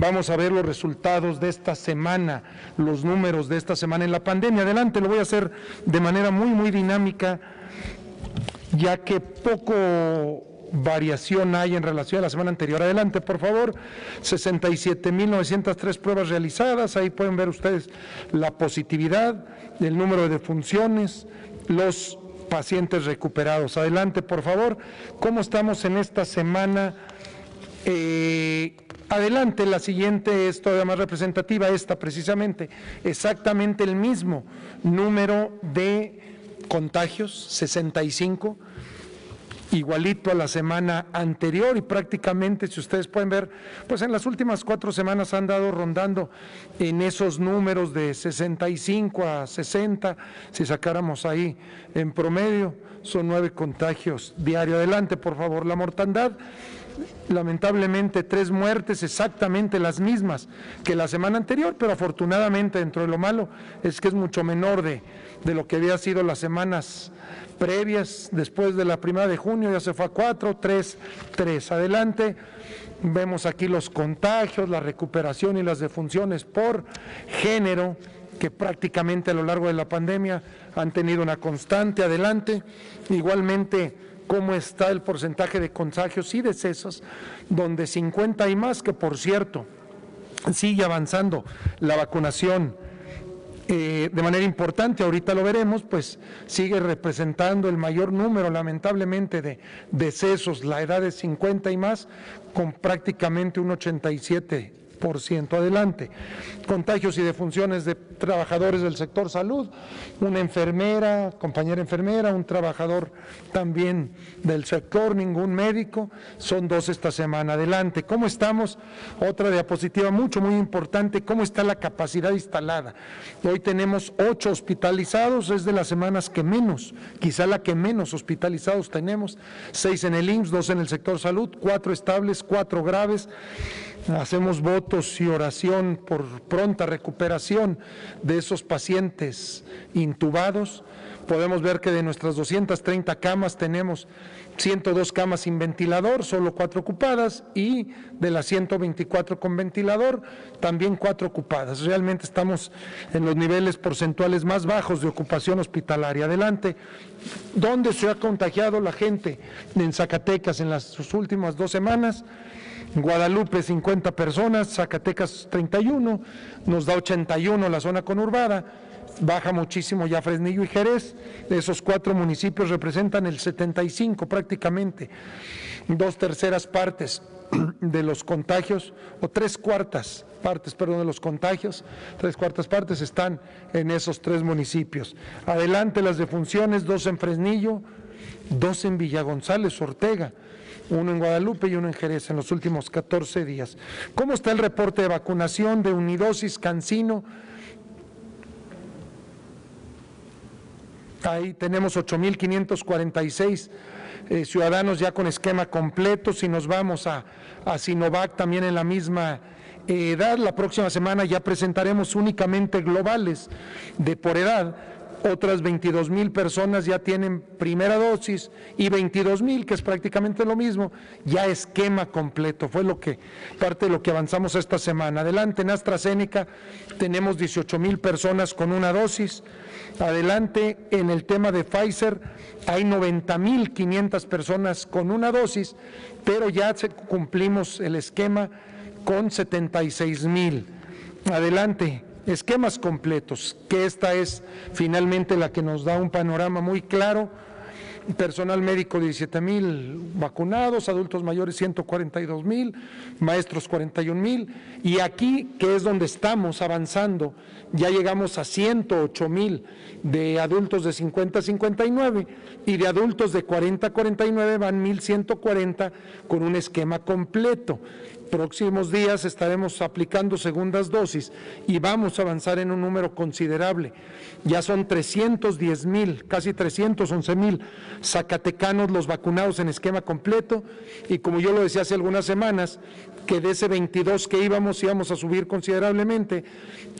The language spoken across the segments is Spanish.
vamos a ver los resultados de esta semana, los números de esta semana en la pandemia. Adelante, lo voy a hacer de manera muy, muy dinámica, ya que poco variación hay en relación a la semana anterior. Adelante, por favor. 67.903 pruebas realizadas. Ahí pueden ver ustedes la positividad, el número de defunciones, los pacientes recuperados. Adelante, por favor. ¿Cómo estamos en esta semana? Eh, adelante, la siguiente es todavía más representativa, esta precisamente, exactamente el mismo número de contagios, 65 igualito a la semana anterior y prácticamente, si ustedes pueden ver, pues en las últimas cuatro semanas han dado rondando en esos números de 65 a 60, si sacáramos ahí en promedio, son nueve contagios diario. Adelante, por favor, la mortandad lamentablemente tres muertes exactamente las mismas que la semana anterior, pero afortunadamente dentro de lo malo es que es mucho menor de, de lo que había sido las semanas previas, después de la primera de junio ya se fue a cuatro, tres, tres. Adelante, vemos aquí los contagios, la recuperación y las defunciones por género, que prácticamente a lo largo de la pandemia han tenido una constante. Adelante, igualmente cómo está el porcentaje de contagios y decesos, donde 50 y más, que por cierto, sigue avanzando la vacunación eh, de manera importante, ahorita lo veremos, pues sigue representando el mayor número, lamentablemente, de decesos, la edad de 50 y más, con prácticamente un 87 ciento adelante. Contagios y defunciones de trabajadores del sector salud, una enfermera, compañera enfermera, un trabajador también del sector, ningún médico, son dos esta semana. Adelante, ¿cómo estamos? Otra diapositiva mucho, muy importante, ¿cómo está la capacidad instalada? Hoy tenemos ocho hospitalizados, es de las semanas que menos, quizá la que menos hospitalizados tenemos, seis en el IMSS, dos en el sector salud, cuatro estables, cuatro graves. Hacemos votos y oración por pronta recuperación de esos pacientes intubados. Podemos ver que de nuestras 230 camas tenemos 102 camas sin ventilador, solo cuatro ocupadas, y de las 124 con ventilador, también cuatro ocupadas. Realmente estamos en los niveles porcentuales más bajos de ocupación hospitalaria. Adelante. ¿Dónde se ha contagiado la gente? En Zacatecas en las últimas dos semanas. Guadalupe 50 personas, Zacatecas 31, nos da 81 la zona conurbada, baja muchísimo ya Fresnillo y Jerez, esos cuatro municipios representan el 75 prácticamente, dos terceras partes de los contagios, o tres cuartas partes, perdón, de los contagios, tres cuartas partes están en esos tres municipios. Adelante las defunciones, dos en Fresnillo, dos en Villa González, Ortega, uno en Guadalupe y uno en Jerez en los últimos 14 días. ¿Cómo está el reporte de vacunación de unidosis, cancino? Ahí tenemos 8.546 eh, ciudadanos ya con esquema completo. Si nos vamos a, a Sinovac también en la misma edad, la próxima semana ya presentaremos únicamente globales de por edad otras 22 mil personas ya tienen primera dosis y 22 mil, que es prácticamente lo mismo, ya esquema completo. Fue lo que, parte de lo que avanzamos esta semana. Adelante, en AstraZeneca tenemos 18 mil personas con una dosis. Adelante, en el tema de Pfizer hay 90 mil 500 personas con una dosis, pero ya cumplimos el esquema con 76 mil. Adelante, esquemas completos, que esta es finalmente la que nos da un panorama muy claro. Personal médico 17 mil vacunados, adultos mayores 142 mil, maestros 41 mil, y aquí, que es donde estamos avanzando, ya llegamos a 108 mil de adultos de 50 a 59 y de adultos de 40 a 49 van 1.140 con un esquema completo próximos días estaremos aplicando segundas dosis y vamos a avanzar en un número considerable. Ya son 310 mil, casi 311 mil zacatecanos los vacunados en esquema completo y como yo lo decía hace algunas semanas, que de ese 22 que íbamos íbamos a subir considerablemente,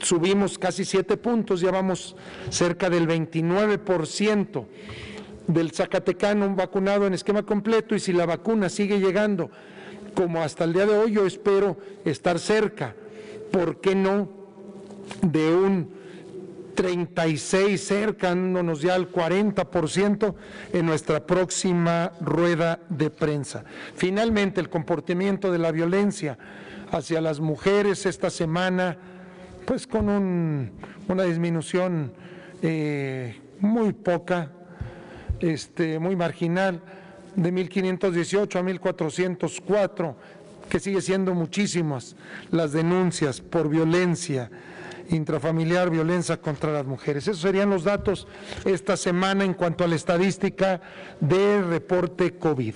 subimos casi 7 puntos, ya vamos cerca del 29% del zacatecano vacunado en esquema completo y si la vacuna sigue llegando como hasta el día de hoy yo espero estar cerca, ¿por qué no?, de un 36, cercándonos ya al 40% en nuestra próxima rueda de prensa. Finalmente, el comportamiento de la violencia hacia las mujeres esta semana, pues con una disminución eh, muy poca, este, muy marginal, de 1.518 a 1.404, que sigue siendo muchísimas las denuncias por violencia intrafamiliar, violencia contra las mujeres. Esos serían los datos esta semana en cuanto a la estadística del reporte COVID.